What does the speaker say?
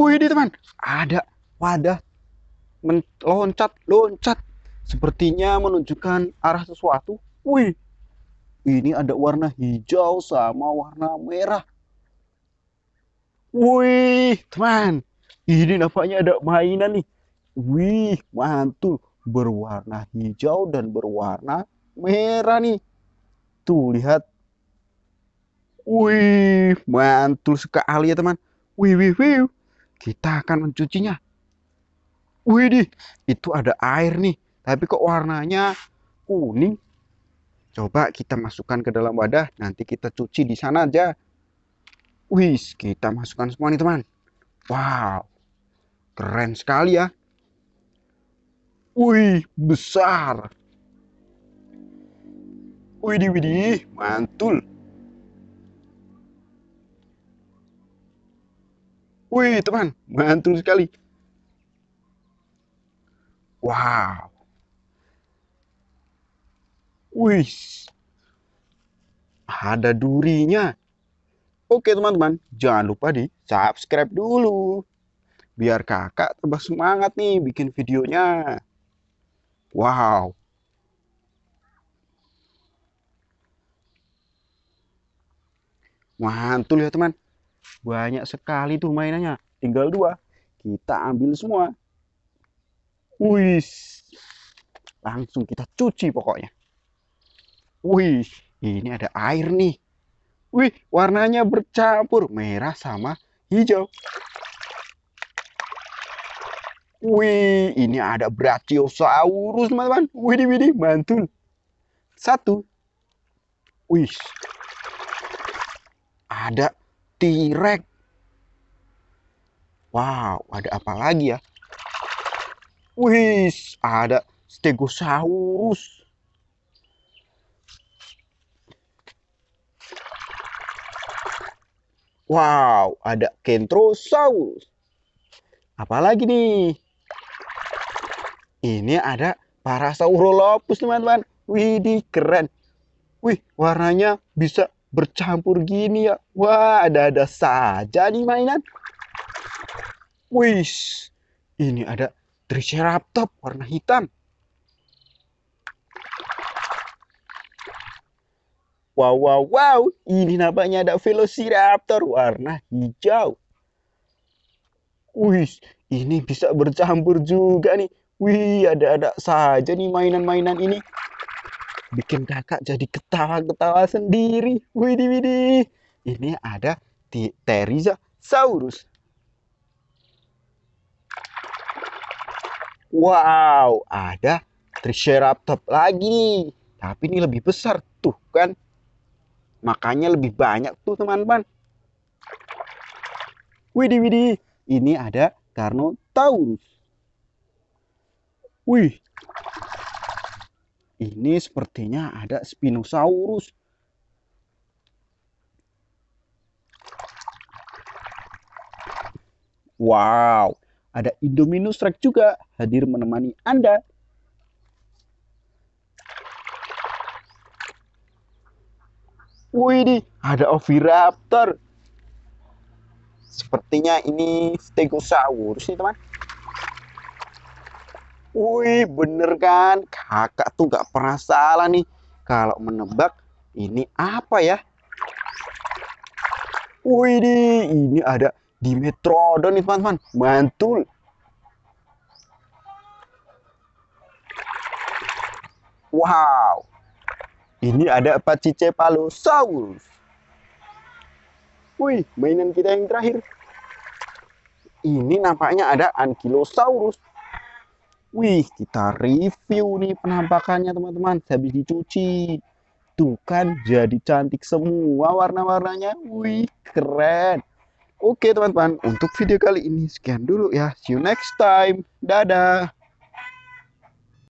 Wih, ini teman, ada wadah meloncat, loncat. Sepertinya menunjukkan arah sesuatu. Wih, ini ada warna hijau sama warna merah. Wih, teman, ini nampaknya ada mainan nih. Wih, mantul. Berwarna hijau dan berwarna merah nih. Tuh, lihat. Wih, mantul sekali ya teman. Wih, wih, wih. Kita akan mencucinya. Wih, di, itu ada air nih. Tapi kok warnanya kuning? Coba kita masukkan ke dalam wadah. Nanti kita cuci di sana aja. Wih, kita masukkan semua nih teman. Wow, keren sekali ya. Wih, besar. Widih, widih, mantul. Wih, teman, mantul sekali. Wow. Wih, ada durinya. Oke teman-teman, jangan lupa di subscribe dulu. Biar kakak tambah semangat nih bikin videonya. Wow. Mantul ya teman. Banyak sekali tuh mainannya. Tinggal dua. Kita ambil semua. Wih. Langsung kita cuci pokoknya. Wih, ini ada air nih. Wih, warnanya bercampur merah sama hijau. Wih, ini ada Brachiosaurus, teman-teman. Wih, wih, mantul. Satu. Wih. Ada T-Rex. Wow, ada apa lagi ya? Wih, ada Stegosaurus. Wow, ada Kentrosaurus. Apalagi nih? Ini ada Parasaurolophus, teman-teman. Wih, keren. Wih, warnanya bisa bercampur gini ya. Wah, ada-ada saja nih mainan. Wih, ini ada Triceratops warna hitam. Wow, wow, wow. Ini nampaknya ada Velociraptor warna hijau. Wih, ini bisa bercampur juga nih. Wih, ada-ada saja nih mainan-mainan ini. Bikin kakak jadi ketawa-ketawa sendiri. Widih, widih. Ini ada Saurus. Wow, ada Triceratops lagi. Tapi ini lebih besar tuh kan. Makanya lebih banyak tuh teman-teman. Widih, widih. Ini ada Carnotaurus. Wih. Ini sepertinya ada Spinosaurus. Wow, ada Indominus Rex juga hadir menemani Anda Wih, ada Oviraptor. Sepertinya ini Stegosaurus nih, teman. Wih, bener kan? Kakak tuh gak pernah salah nih. Kalau menebak, ini apa ya? Wih, ini ada Dimetrodon nih, teman-teman. Mantul. Wow, ini ada Pachycephalosaurus. Wih, mainan kita yang terakhir. Ini nampaknya ada Ankylosaurus. Wih, kita review nih penampakannya teman-teman. Habis dicuci. Tuh kan, jadi cantik semua warna-warnanya. Wih, keren. Oke teman-teman, untuk video kali ini sekian dulu ya. See you next time. Dadah.